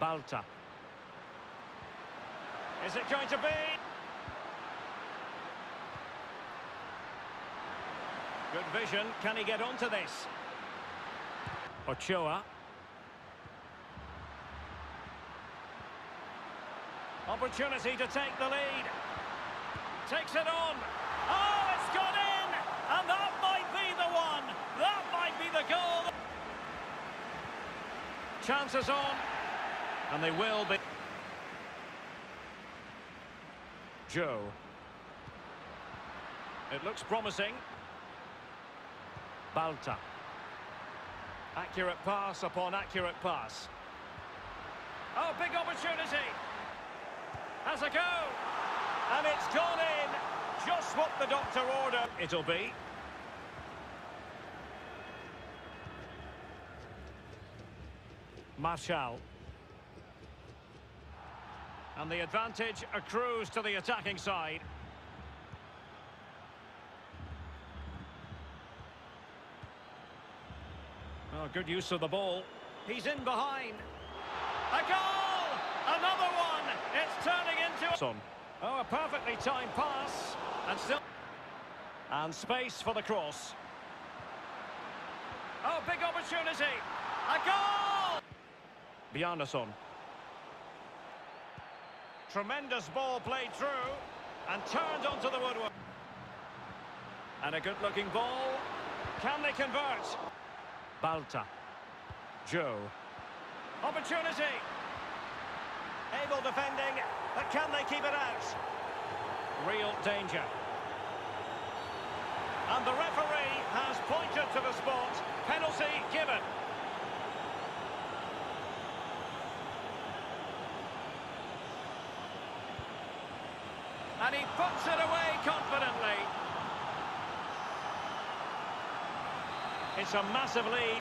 Balta. Is it going to be? Good vision. Can he get onto this? Ochoa. Opportunity to take the lead. Takes it on. Oh, it's gone in! And that might be the one! That might be the goal! Chances on. And they will be. Joe. It looks promising. Balta. Accurate pass upon accurate pass. Oh, big opportunity. Has a go. And it's gone in. Just what the doctor ordered. It'll be. Marshall. And the advantage accrues to the attacking side. Oh, good use of the ball. He's in behind. A goal! Another one! It's turning into... Son. Oh, a perfectly timed pass. And still... And space for the cross. Oh, big opportunity. A goal! Bjarnason. Tremendous ball played through. And turned onto the woodwork. And a good-looking ball. Can they convert? Balta. Joe. Opportunity. Able defending, but can they keep it out? Real danger. And the referee has pointed to the spot. Penalty given. And he puts it away confidently. It's a massive lead.